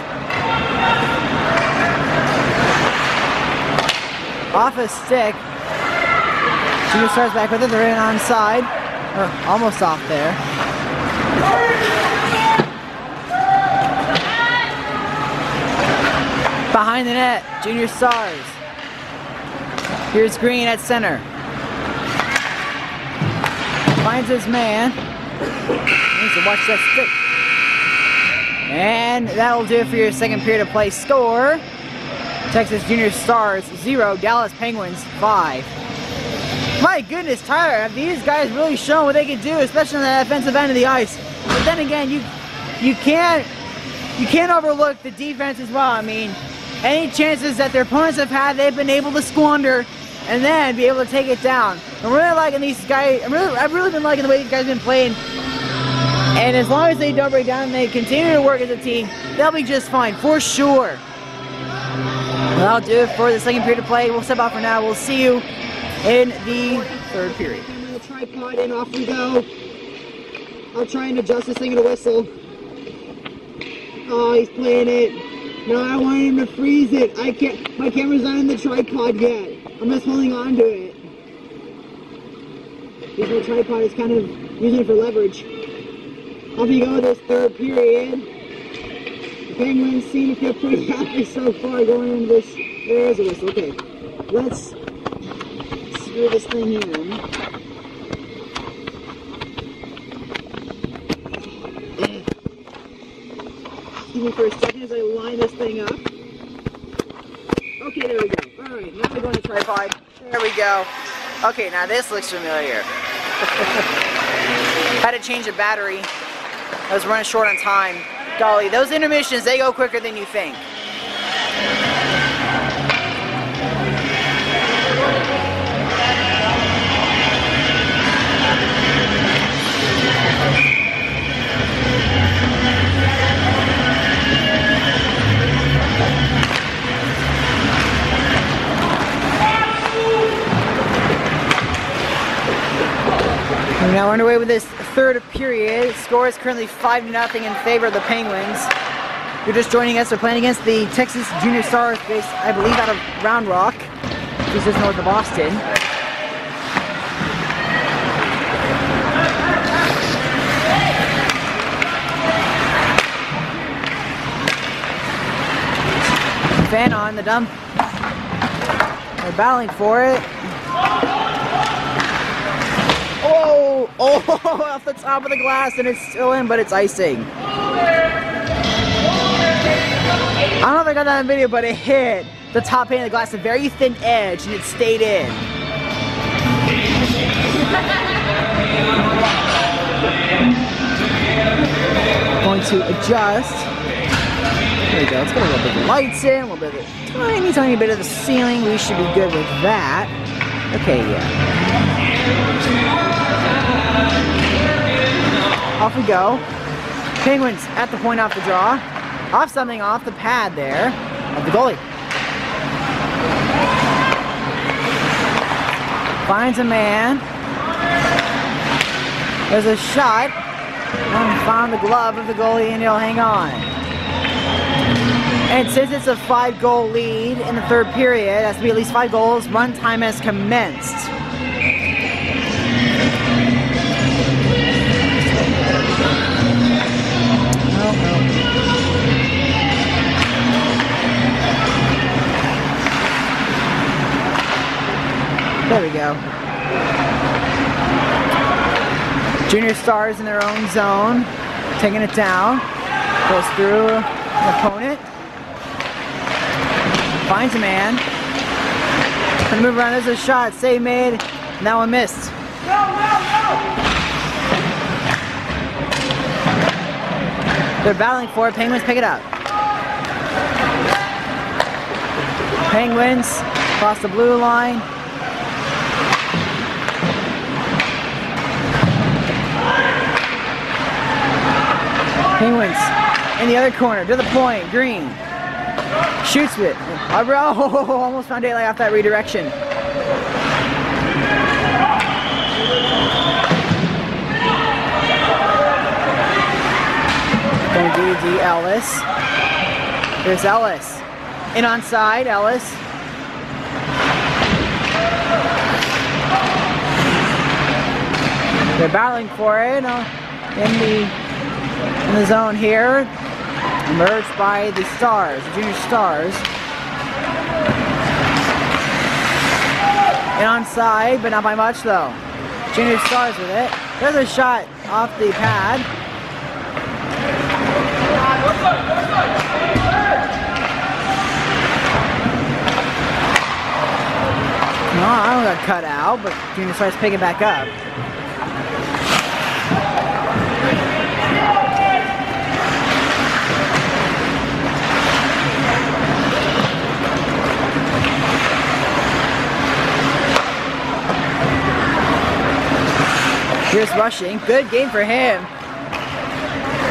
Off a stick. Junior Stars back with it. They're in on side. Or almost off there. Behind the net, Junior Stars. Here's Green at center. finds his man. To watch that stick. And that'll do it for your second period of play score. Texas Junior Stars 0, Dallas Penguins 5. My goodness, Tyler, have these guys really shown what they can do, especially on the offensive end of the ice? But then again, you you can't you can't overlook the defense as well. I mean, any chances that their opponents have had, they've been able to squander and then be able to take it down. I'm really liking these guys. I'm really, I've really been liking the way these guys have been playing. And as long as they don't break down and they continue to work as a team, they'll be just fine, for sure. That'll do it for the second period of play. We'll step out for now. We'll see you in the third period. Tripod and off we go. I'll try and adjust this thing to whistle. Oh, he's playing it. No, I want him to freeze it. I can't. My camera's not in the tripod yet. I'm just holding on to it. Using the tripod is kind of using it for leverage. Off you go this third period. The Penguins seem to feel pretty happy so far going into this. There is a whistle. Okay. Let's screw this thing in. Excuse me for a second as I line this thing up. Okay, there we go. All right, now we go on the tripod. There we go. Okay, now this looks familiar. Had to change the battery. I was running short on time. Golly, those intermissions, they go quicker than you think. We're now underway with this third period. Score is currently 5 0 in favor of the Penguins. You're just joining us. We're playing against the Texas Junior Stars based, I believe, out of Round Rock, is north of Austin. Fan on the dump. They're battling for it. Oh, off the top of the glass and it's still in, but it's icing. I don't know if I got that on video, but it hit the top pane of the glass, a very thin edge, and it stayed in. Going to adjust. There we go. Let's get a little bit of the lights in, a little bit of the tiny, tiny bit of the ceiling. We should be good with that. Okay, yeah. Off we go. Penguins at the point off the draw. Off something off the pad there of the goalie. Finds a man. There's a shot. And found the glove of the goalie and he'll hang on. And since it's a five goal lead in the third period, it has to be at least five goals, run time has commenced. There we go. Junior Stars in their own zone, taking it down. Goes through an opponent. Finds a man. Gonna move around. There's a shot. Save made. And that one missed. They're battling for it. Penguins pick it up. Penguins across the blue line. Penguins in the other corner to the point. Green shoots it. Oh, almost found daylight off that redirection. Going to D Ellis. There's Ellis. In onside, Ellis. They're battling for it uh, in the in the zone here. Emerged by the Stars, Junior Stars. And onside, but not by much though. Junior Stars with it. There's a shot off the pad. No, I don't got cut out, but Junior Stars picking back up. Here's rushing. Good game for him.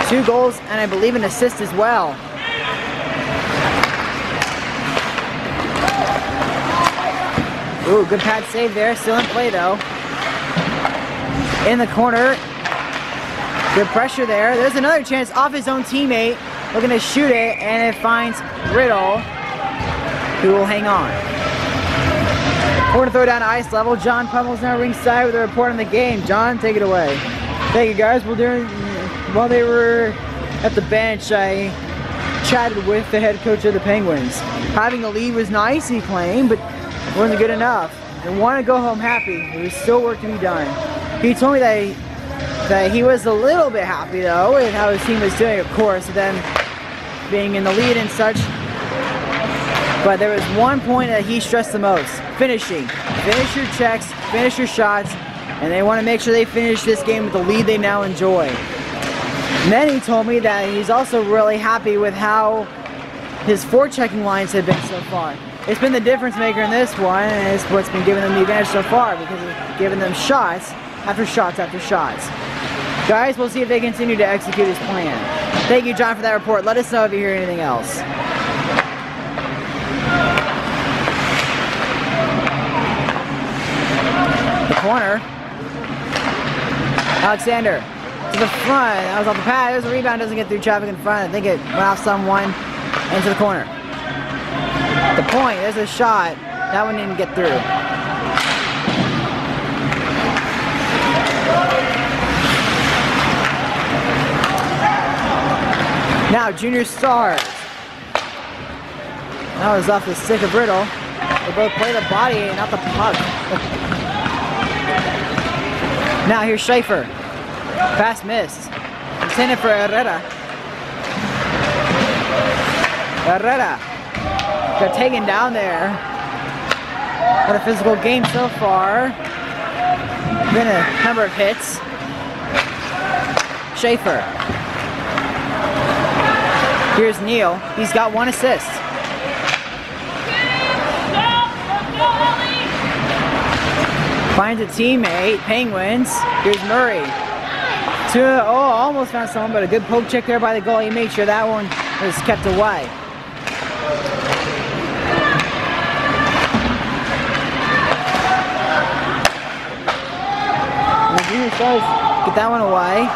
Two goals and I believe an assist as well. Ooh, good pad save there. Still in play though. In the corner. Good pressure there. There's another chance off his own teammate. Looking to shoot it and it finds Riddle who will hang on. Corner throw down ice level. John Pommel's now ringside with a report on the game. John, take it away. Thank you guys. Well, during while they were at the bench, I chatted with the head coach of the Penguins. Having a lead was nice, he claimed, but wasn't good enough. They want to go home happy. There was still work to be done. He told me that he, that he was a little bit happy though with how his team was doing, of course, then being in the lead and such. But there was one point that he stressed the most. Finishing. Finish your checks, finish your shots, and they want to make sure they finish this game with the lead they now enjoy. Then he told me that he's also really happy with how his forechecking lines have been so far. It's been the difference maker in this one, and it's what's been giving them the advantage so far because it's giving them shots after shots after shots. Guys, we'll see if they continue to execute his plan. Thank you, John, for that report. Let us know if you hear anything else. Corner. Alexander to the front. That was off the pad. There's a rebound. Doesn't get through traffic in front. I think it went off someone into the corner. The point. There's a shot. That one didn't get through. Now, Junior Stars. That was off the stick of Brittle. They both play the body, not the puck. now here's Schaefer. Pass missed. Intended for Herrera. Herrera got taken down there. What a physical game so far. Been a number of hits. Schaefer. Here's Neal. He's got one assist. Finds a teammate. Penguins. Here's Murray. Two, oh, almost found someone, but a good poke check there by the goal. He made sure that one was kept away. Get that one away.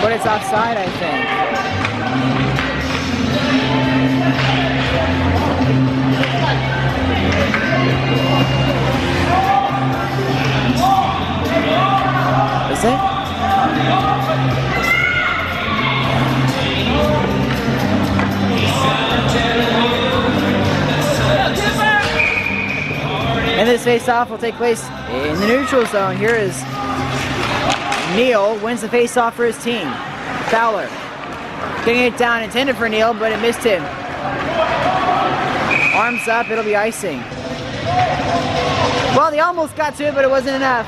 But it's offside, I think. And this face-off will take place in the neutral zone. Here is Neal wins the face-off for his team. Fowler getting it down, intended for Neal, but it missed him. Arms up, it'll be icing. Well, they almost got to it, but it wasn't enough.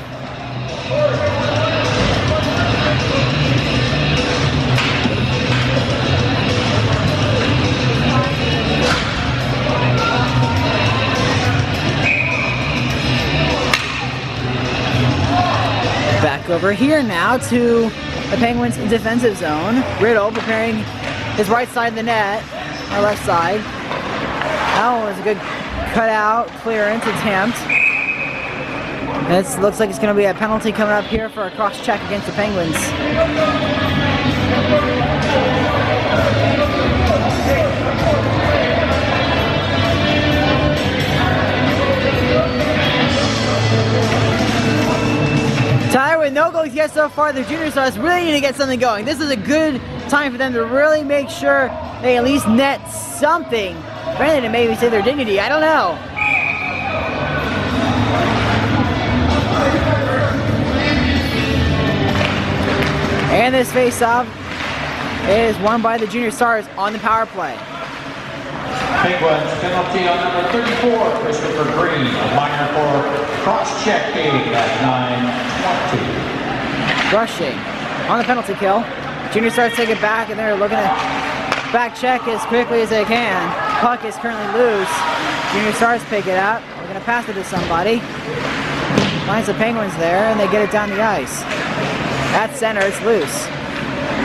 Back over here now to the Penguins defensive zone. Riddle preparing his right side of the net, or left side. That one was a good cutout clearance attempt. This looks like it's going to be a penalty coming up here for a cross check against the Penguins. No goals yet so far, the junior stars really need to get something going. This is a good time for them to really make sure they at least net something. Granted, to maybe save their dignity. I don't know. And this face-off is won by the Junior Stars on the power play. Penguins penalty on number 34, Christopher Green, a minor for cross-checking at 9.20. Rushing on the penalty kill. Junior Stars take it back and they're looking to back check as quickly as they can. Puck is currently loose. Junior Stars pick it up. We're gonna pass it to somebody. Finds the Penguins there and they get it down the ice. At center, it's loose.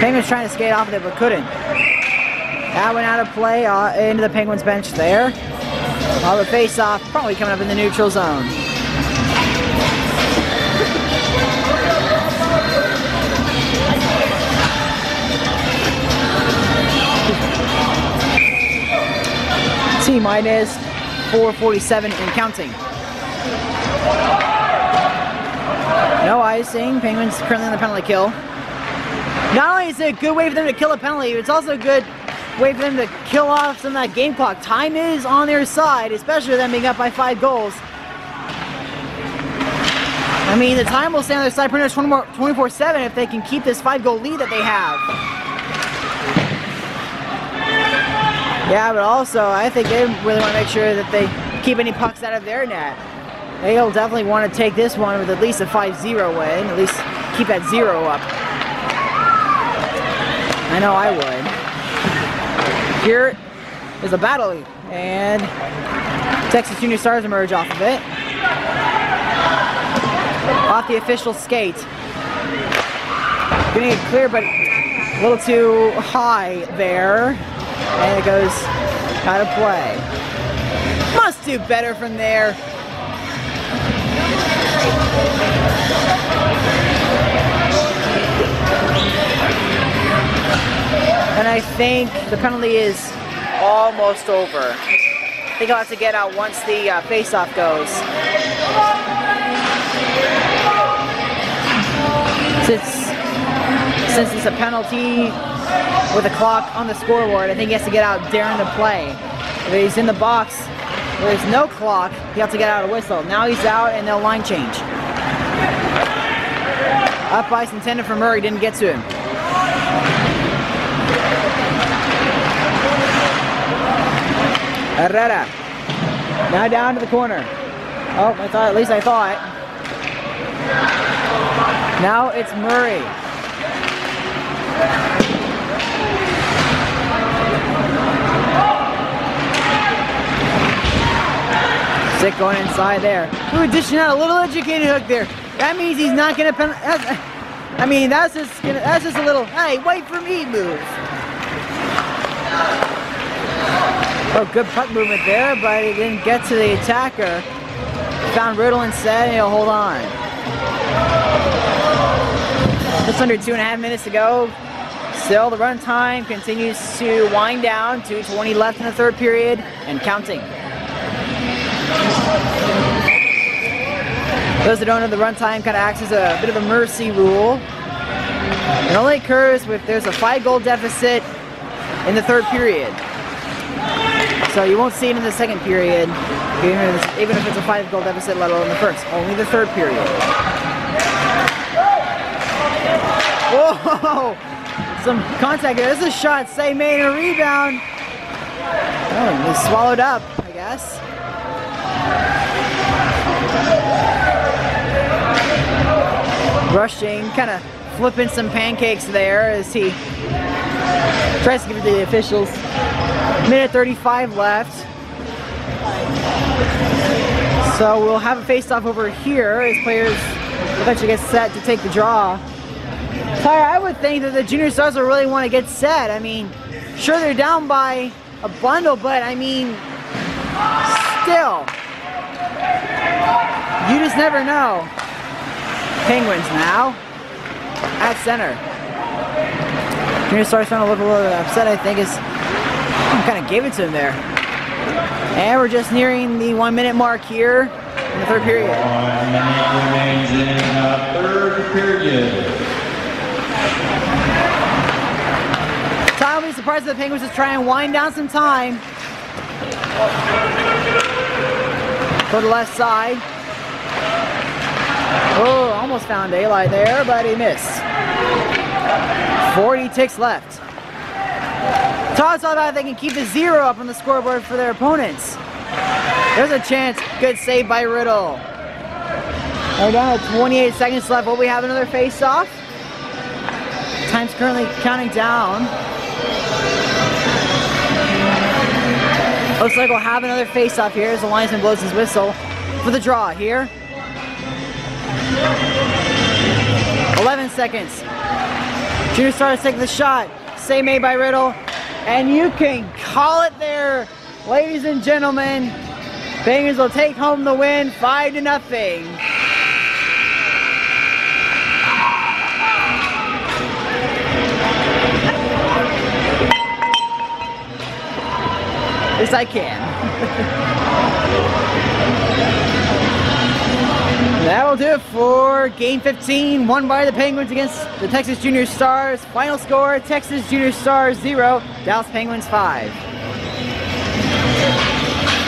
Penguins trying to skate off of it but couldn't. That went out of play uh, into the Penguins bench there. While the face-off probably coming up in the neutral zone. T minus 447 and counting. No icing. Penguins currently on the penalty kill. Not only is it a good way for them to kill a penalty, it's also a good way for them to kill off some of that game clock. Time is on their side, especially with them being up by five goals. I mean, the time will stay on their side pretty much 24 7 if they can keep this five goal lead that they have. Yeah, but also, I think they really want to make sure that they keep any pucks out of their net. They'll definitely want to take this one with at least a 5-0 win, at least keep that zero up. I know I would. Here is a battle, and Texas Junior Stars emerge off of it. Off the official skate. Getting it clear, but a little too high there. And it goes out of play. Must do better from there. And I think the penalty is almost over. I think I'll have to get out once the uh, face-off goes. Since, since it's a penalty with a clock on the scoreboard, I think he has to get out daring the play. If he's in the box, there's no clock, he has to get out a whistle. Now he's out and they'll line change. Up ice intended for Murray, didn't get to him. Herrera. Now down to the corner. Oh, I thought, at least I thought. Now it's Murray. Sick going inside there. Ooh, dishing out a little educated hook there. That means he's not gonna pen I mean, that's just gonna, that's just a little, hey, wait for me move. Oh, good puck movement there, but he didn't get to the attacker. Found Riddle instead, and he'll hold on. Just under two and a half minutes to go. Still, the run time continues to wind down. 2.20 left in the third period, and counting. Those that don't know, the runtime kind of acts as a bit of a mercy rule. It only occurs if there's a five goal deficit in the third period. So you won't see it in the second period, even if it's, a five goal deficit, let alone the first. Only the third period. Whoa! Some contact there. This is a shot. Say made a rebound. Oh, he swallowed up, I guess. Rushing, kind of flipping some pancakes there as he tries to give it to the officials. Minute 35 left. So we'll have a face-off over here as players eventually get set to take the draw. I would think that the junior stars will really want to get set. I mean, sure they're down by a bundle, but I mean, still, you just never know. Penguins now at center. Junior Stars found a little, upset, I think, is kind of gave it to him there. And we're just nearing the one minute mark here in the third period. One minute remains in the third period. Tom surprised if the Penguins just try and wind down some time. For the left side. Oh, almost found daylight there, but he missed. 40 ticks left. Toss all about if they can keep the zero up on the scoreboard for their opponents. There's a chance. Good save by Riddle. We're down to 28 seconds left. Will we have another face-off? Time's currently counting down. Looks like we'll have another face-off here as the linesman blows his whistle for the draw here. 11 seconds. Junior Stars take the shot. Save made by Riddle. And you can call it there, ladies and gentlemen. Bangers will take home the win, five to nothing. Yes, I can. That'll do it for Game 15, won by the Penguins against the Texas Junior Stars. Final score, Texas Junior Stars 0, Dallas Penguins 5.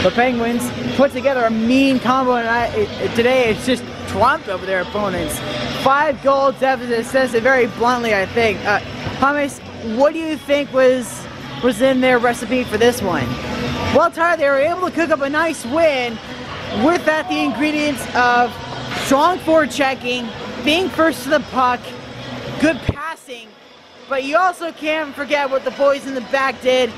The Penguins put together a mean combo and today. It's just trumped over their opponents. Five goal deficit says it very bluntly, I think. Uh, what do you think was was in their recipe for this one? Well, Tyler, they were able to cook up a nice win with that the ingredients of strong forechecking, being first to the puck, good passing, but you also can't forget what the boys in the back did.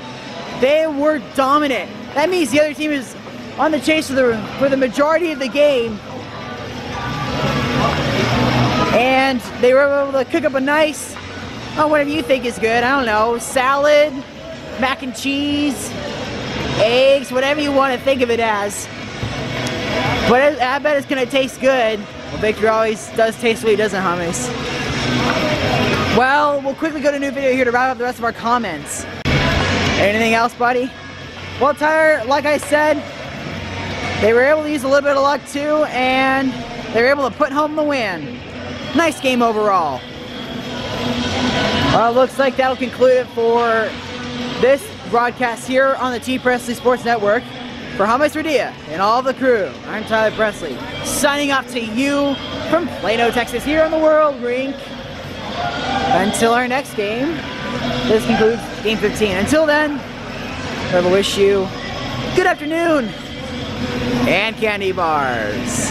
They were dominant. That means the other team is on the chase for the, room for the majority of the game. And they were able to cook up a nice, oh, whatever you think is good, I don't know, salad, mac and cheese, eggs, whatever you want to think of it as. But I bet it's to taste good. Well, victory always does taste sweet, doesn't hummus? Well, we'll quickly go to a new video here to wrap up the rest of our comments. Anything else, buddy? Well, Tyler, like I said, they were able to use a little bit of luck too, and they were able to put home the win. Nice game overall. Well, looks like that'll conclude it for this broadcast here on the T. Pressley Sports Network. For James Rhadijah and all the crew, I'm Tyler Pressley, signing off to you from Plano, Texas, here on the World Rink. Until our next game, this concludes Game 15. Until then, I will wish you good afternoon and candy bars.